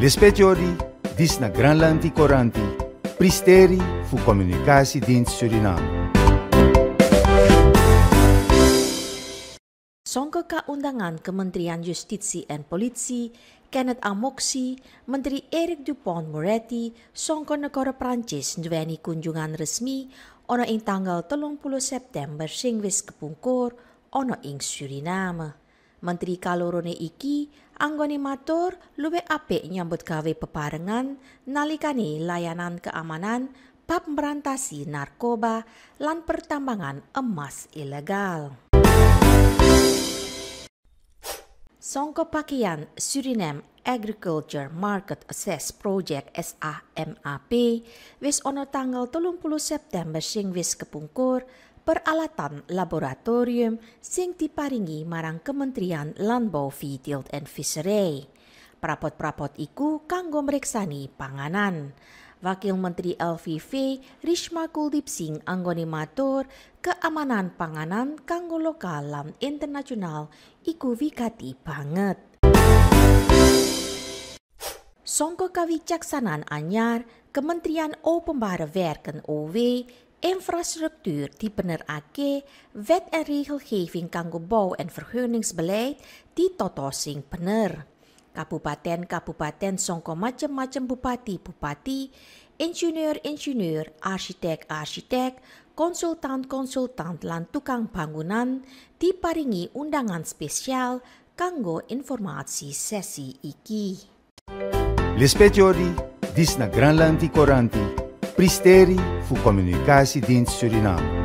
Lespetiori, dis na Granlandi Coranti, Pristeri fu Communicatiedienst Suriname. Songke undangan Kementerian Justisi en Politie, Kenneth Amoksi, Menteri Eric Dupont Moretti, songko negara Prancis nduweni kunjungan resmi ono ing tanggal 30 September sing wis kepungkur ono ing Suriname. Menteri kalorone iki anggone matur luwih apik nyambut gawe peparengan nalikane layanan keamanan bab merantasi narkoba lan pertambangan emas ilegal. Songko pakaian Suriname Agriculture Market Access Project SAMAP wis ono tanggal 30 September sing wis kepungkur peralatan laboratorium sing diparingi marang Kementerian Landbou Veeteelt and Visserij. Prapot-prapot iku kanggo mreksani panganan. Wakil Menteri LVV Rishma Kuldip Singh anggone matur keamanan panganan kanggo lokal lan internasional iku wigati banget. Songko kawicaksanan anyar, Kementerian Openbare Werken OW infrastructuur die ake wet en regelgeving kanggo bouw en vergunningsbeleid die totosing bener. Kabupaten-kabupaten songko macem-macem bupati-bupati, ingenieur-ingenieur, arsitek-arsitek, konsultan-konsultan lan tukang bangunan diparingi undangan spesial kanggo informasi sesi iki. Lispetiori, dis na Granlandi Coranti, Pristeri fu Communicatiedienst Suriname.